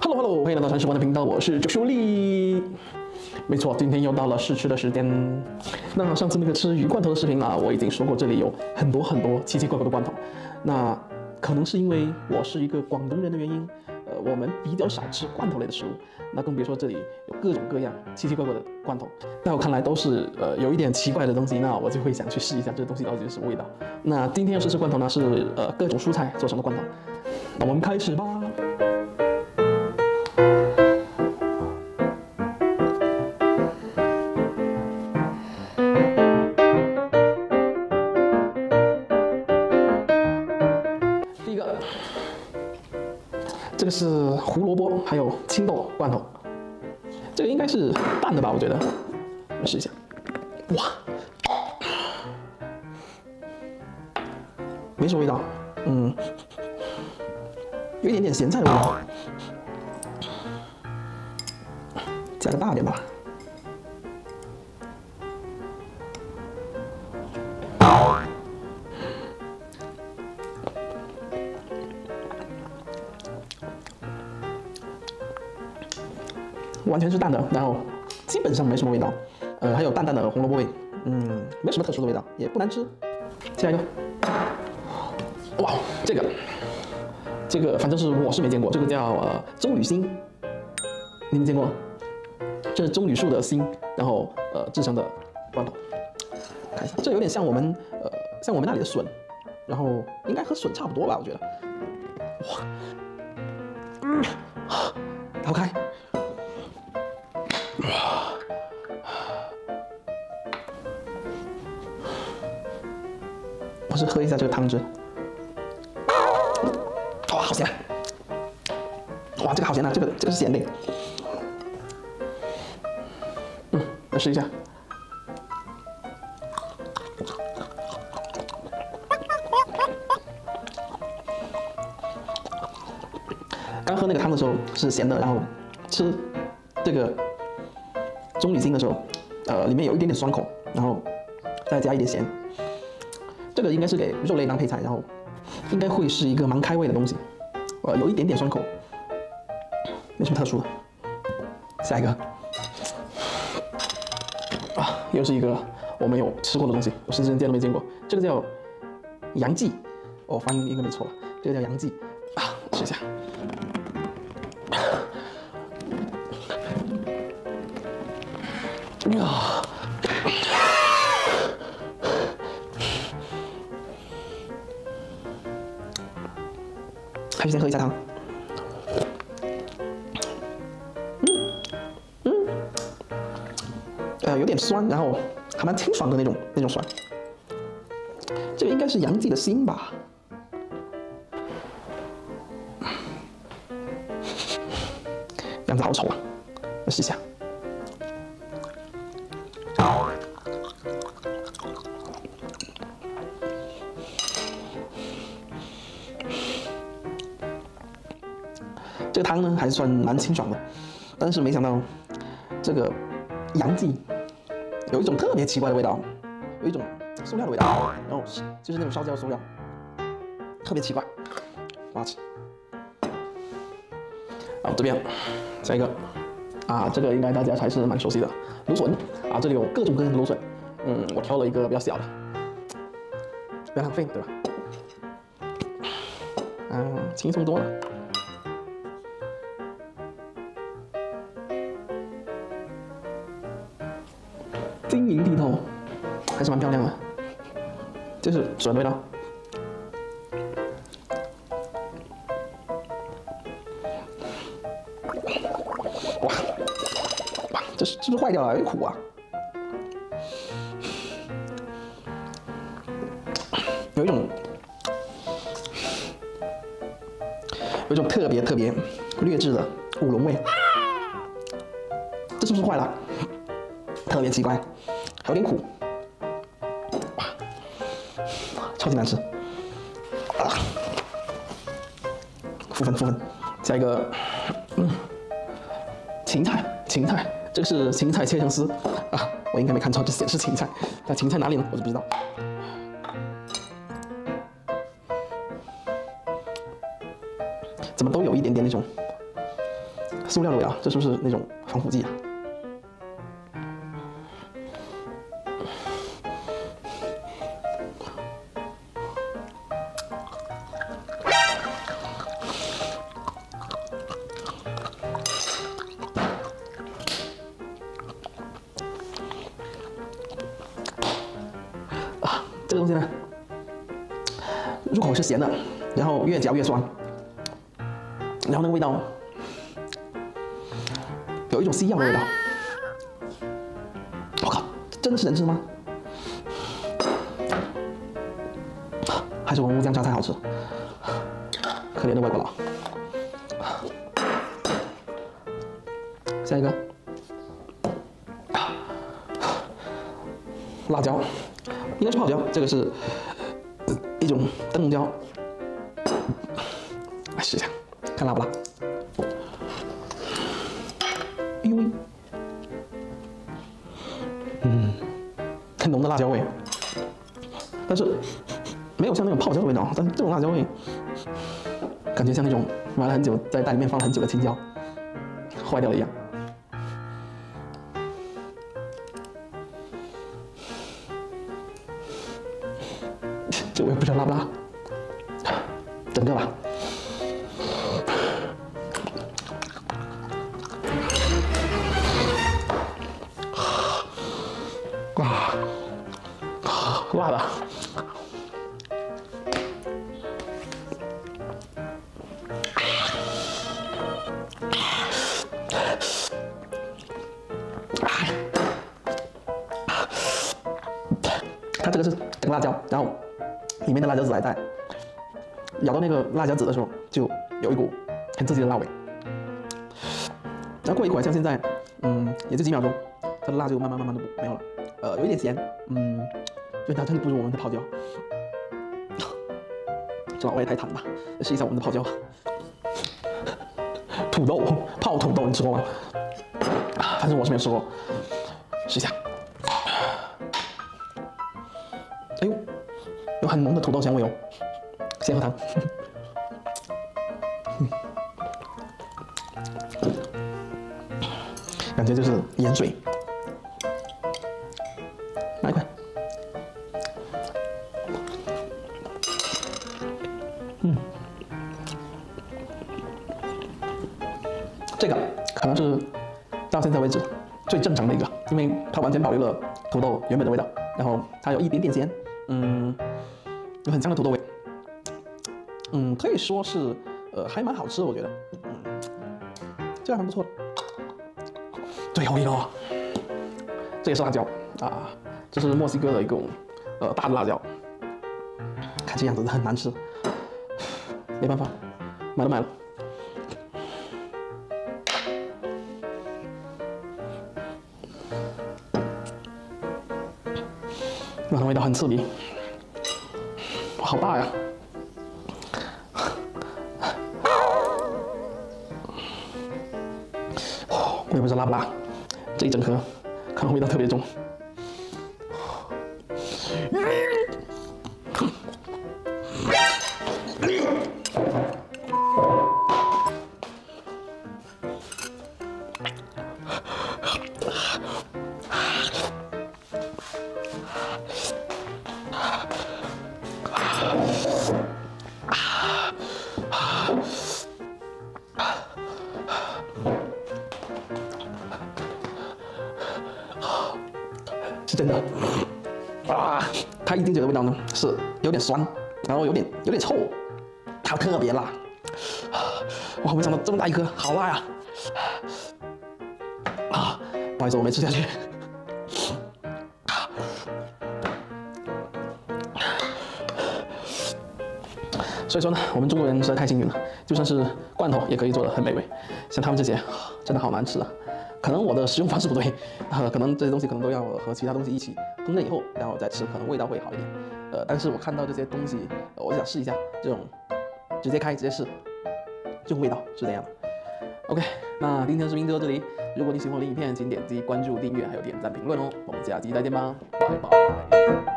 Hello Hello，欢迎来到三十万的频道，我是九叔力。没错，今天又到了试吃的时间。那上次那个吃鱼罐头的视频啊，我已经说过，这里有很多很多奇奇怪怪的罐头。那可能是因为我是一个广东人的原因，呃，我们比较少吃罐头类的食物。那更别说这里有各种各样奇奇怪怪的罐头，在我看来都是呃有一点奇怪的东西。那我就会想去试一下这东西到底是什么味道。那今天要试吃罐头呢，是呃各种蔬菜做成的罐头。那我们开始吧。这个是胡萝卜还有青豆罐头，这个应该是拌的吧？我觉得，我试一下。哇，没什么味道，嗯，有一点点咸菜的味道，加个大点吧。完全是淡的，然后基本上没什么味道，呃，还有淡淡的红萝卜味，嗯，没什么特殊的味道，也不难吃。下一个，哇，这个，这个反正是我是没见过，这个叫呃棕榈心，你们见过？这是棕榈树的心，然后呃制成的罐头，看一下，这有点像我们呃像我们那里的笋，然后应该和笋差不多吧，我觉得。哇，嗯，打开。我是喝一下这个汤汁，哇，好咸！哇，这个好咸啊，这个这个是咸的。嗯，来试一下。刚喝那个汤的时候是咸的，然后吃这个棕榈心的时候，呃，里面有一点点酸口，然后再加一点咸。这个应该是给肉类当配菜，然后应该会是一个蛮开胃的东西，呃，有一点点酸口，没什么特殊的。下一个，啊，又是一个我没有吃过的东西，我甚至见都没见过。这个叫杨记，我发音应该没错吧？这个叫杨记，啊，试一下。呀。还是先喝一下汤。嗯嗯，呃，有点酸，然后还蛮清爽的那种那种酸。这个应该是杨记的心吧？样子好丑啊！我试一下。这个汤呢还算蛮清爽的，但是没想到这个杨记有一种特别奇怪的味道，有一种塑料的味道，然后就是那种烧焦的塑料，特别奇怪，我吃。好，这边下一个。啊，这个应该大家还是蛮熟悉的芦笋啊，这里有各种各样的芦笋，嗯，我挑了一个比较小的，不要浪费嘛，对吧？嗯，轻松多了。晶莹剔透，还是蛮漂亮的。这是笋味道。是不是坏掉了？有点苦啊。有一种有一种特别特别劣质的五龙味。这是不是坏了？特别奇怪，还有点苦，超级难吃，啊，负分负分，加一个，嗯，芹菜芹菜，这个是芹菜切成丝啊，我应该没看错，这显示芹菜，那芹菜哪里呢？我就不知道。怎么都有一点点那种塑料的味道，这是不是那种防腐剂？啊，入口是咸的，然后越嚼越酸，然后那个味道有一种西药的味道。我靠，真的是能吃吗？还是我们乌江榨菜好吃？可怜的外国佬。下一个，辣椒，应该是泡椒，这个是一种灯笼椒。来试一下，看辣不辣？哎呦喂，嗯，很浓的辣椒味，但是没有像那种泡椒的味道，但是这种辣椒味，感觉像那种买了很久，在袋里面放了很久的青椒坏掉了一样。这我也不知道辣不辣，整个吧。哇，辣的。它这个是整辣椒，然后里面的辣椒籽还在，咬到那个辣椒籽的时候，就有一股很刺激的辣味。然后过一会儿，像现在，嗯，也就几秒钟，它的辣就慢慢慢慢的没有了，呃，有一点咸，嗯，就它真的不如我们的泡椒。这老外也太惨了吧！试一下我们的泡椒，土豆泡土豆，你吃过吗？反正我是没有吃过，试一下。很浓的土豆香味哦，先喝汤。感觉就是盐水。来一块。嗯，这个可能是到现在为止最正常的一个，因为它完全保留了土豆原本的味道，然后它有一点点咸，嗯，有很香的土豆味，嗯，可以说是呃还蛮好吃的，我觉得，嗯，这样还不错。最后一个，这也是辣椒。啊，这是墨西哥的一种呃大的辣椒，看这样子很难吃，没办法，买都买了。哇，它味道很刺鼻，好大呀！我也不知道辣不辣，这一整盒看味道特别重。是真的啊！它一定觉得味道呢是有点酸，然后有点有点臭，它特别辣。哇，没想到这么大一颗，好辣呀！啊，不好意思，我没吃下去。所以说呢，我们中国人实在太幸运了，就算是罐头也可以做的很美味。像他们这些，真的好难吃啊！可能我的使用方式不对，呃，可能这些东西可能都要和其他东西一起烹饪以后，然后再吃，可能味道会好一点。呃，但是我看到这些东西，我想试一下这种直接开直接试，这种味道是怎样的。OK，那今天的视频就到这里。如果你喜欢我的影片，请点击关注、订阅，还有点赞、评论哦。我们下期再见吧，拜拜。